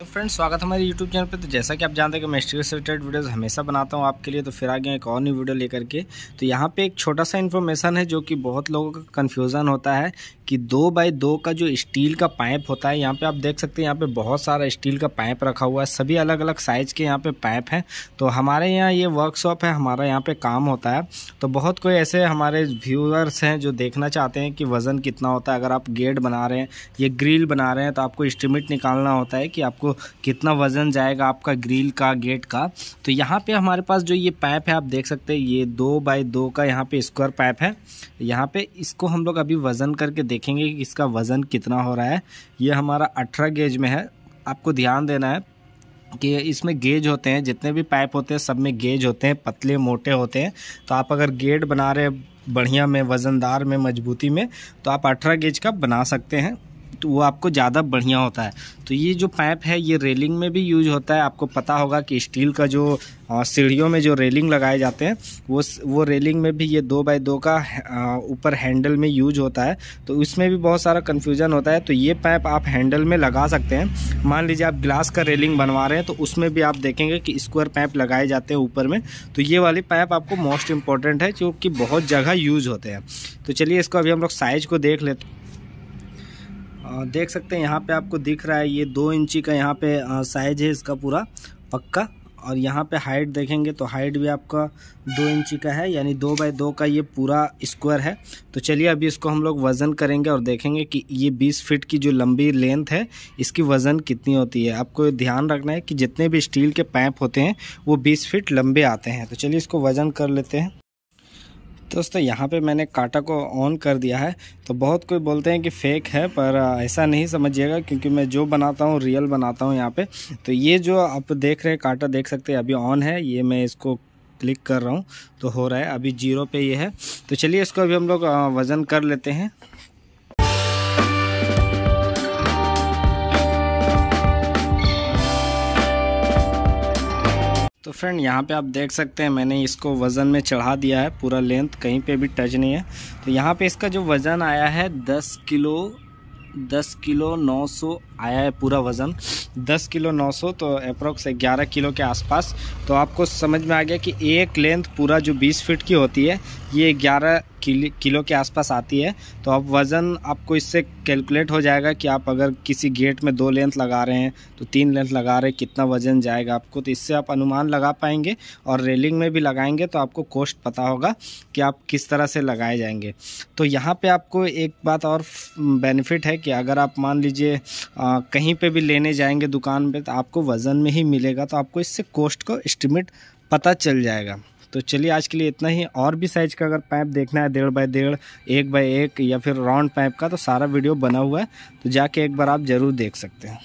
तो फ्रेंड्स, स्वागत है हमारे यूट्यूब चैनल पे। तो जैसा कि आप जानते हैं कि मैं स्टील से रिलेटेड वीडियोज़ हमेशा बनाता हूँ आपके लिए। तो फिर आ गया एक और न्यू वीडियो लेकर के। तो यहाँ पे एक छोटा सा इन्फॉर्मेशन है जो कि बहुत लोगों का कन्फ्यूज़न होता है कि दो बाई दो का जो स्टील का पाइप होता है, यहाँ पर आप देख सकते हैं यहाँ पे बहुत सारा स्टील का पाइप रखा हुआ है। सभी अलग अलग साइज़ के यहाँ पे पाइप हैं। तो हमारे यहाँ ये वर्कशॉप है, हमारा यहाँ पर काम होता है। तो बहुत कोई ऐसे हमारे व्यूअर्स हैं जो देखना चाहते हैं कि वज़न कितना होता है। अगर आप गेट बना रहे हैं, ये ग्रिल बना रहे हैं तो आपको इस्टीमेट निकालना होता है कि आपको कितना वज़न जाएगा आपका ग्रिल का, गेट का। तो यहाँ पे हमारे पास जो ये पाइप है, आप देख सकते हैं, ये दो बाई दो का यहाँ पे स्क्वायर पाइप है। यहाँ पे इसको हम लोग अभी वज़न करके देखेंगे कि इसका वज़न कितना हो रहा है। ये हमारा अठारह गेज में है। आपको ध्यान देना है कि इसमें गेज होते हैं, जितने भी पाइप होते हैं, सब में गेज होते हैं, पतले, मोटे होते हैं। तो आप अगर गेट बना रहे बढ़िया में, वज़नदार में, मजबूती में तो आप अठारह गेज का बना सकते हैं। तो वो आपको ज़्यादा बढ़िया होता है। तो ये जो पाइप है, ये रेलिंग में भी यूज़ होता है। आपको पता होगा कि स्टील का जो सीढ़ियों में जो रेलिंग लगाए जाते हैं, वो वो रेलिंग में भी ये दो बाई दो का ऊपर हैंडल में यूज़ होता है। तो उसमें भी बहुत सारा कन्फ्यूज़न होता है। तो ये पाइप आप हैंडल में लगा सकते हैं। मान लीजिए आप ग्लास का रेलिंग बनवा रहे हैं तो उसमें भी आप देखेंगे कि स्क्वायर पाइप लगाए जाते हैं ऊपर में। तो ये वाली पाइप आपको मोस्ट इंपॉर्टेंट है, जो कि बहुत जगह यूज़ होते हैं। तो चलिए इसको अभी हम लोग साइज़ को देख लेते देख सकते हैं, यहाँ पे आपको दिख रहा है, ये दो इंची का यहाँ पे साइज़ है इसका पूरा, पक्का। और यहाँ पे हाइट देखेंगे तो हाइट भी आपका दो इंची का है, यानी दो बाय दो का ये पूरा स्क्वायर है। तो चलिए अभी इसको हम लोग वज़न करेंगे और देखेंगे कि ये 20 फीट की जो लंबी लेंथ है, इसकी वज़न कितनी होती है। आपको ध्यान रखना है कि जितने भी स्टील के पाइप होते हैं, वो बीस फिट लंबे आते हैं। तो चलिए इसको वज़न कर लेते हैं। दोस्तों, यहाँ पे मैंने काटा को ऑन कर दिया है। तो बहुत कोई बोलते हैं कि फ़ेक है, पर ऐसा नहीं समझिएगा, क्योंकि मैं जो बनाता हूँ रियल बनाता हूँ यहाँ पे। तो ये जो आप देख रहे हैं, काटा देख सकते हैं, अभी ऑन है। ये मैं इसको क्लिक कर रहा हूँ तो हो रहा है। अभी ज़ीरो पे ये है। तो चलिए, इसको अभी हम लोग वज़न कर लेते हैं। तो फ्रेंड यहाँ पे आप देख सकते हैं, मैंने इसको वज़न में चढ़ा दिया है, पूरा लेंथ कहीं पे भी टच नहीं है। तो यहाँ पे इसका जो वज़न आया है, दस किलो दस किलो नौ सौ आया है पूरा वज़न। दस किलो नौ सौ तो अप्रोक्स ग्यारह किलो के आसपास। तो आपको समझ में आ गया कि एक लेंथ पूरा जो बीस फीट की होती है, ये ग्यारह किलो के आसपास आती है तो अब वज़न आपको इससे कैलकुलेट हो जाएगा कि आप अगर किसी गेट में दो लेंथ लगा रहे हैं तो तीन लेंथ लगा रहे हैं, कितना वज़न जाएगा आपको तो इससे आप अनुमान लगा पाएँगे और रेलिंग में भी लगाएँगे तो आपको कोस्ट पता होगा कि आप किस तरह से लगाए जाएँगे। तो यहाँ पर आपको एक बात और बेनिफिट है कि अगर आप मान लीजिए कहीं पर भी लेने जाएँगे दुकान पर तो आपको वज़न में ही मिलेगा तो आपको इससे कोस्ट को एस्टिमेट पता चल जाएगा। तो चलिए आज के लिए इतना ही। और भी साइज़ का अगर पाइप देखना है, डेढ़ बाई डेढ़, एक बाई एक या फिर राउंड पाइप का तो सारा वीडियो बना हुआ है। तो जाके एक बार आप ज़रूर देख सकते हैं।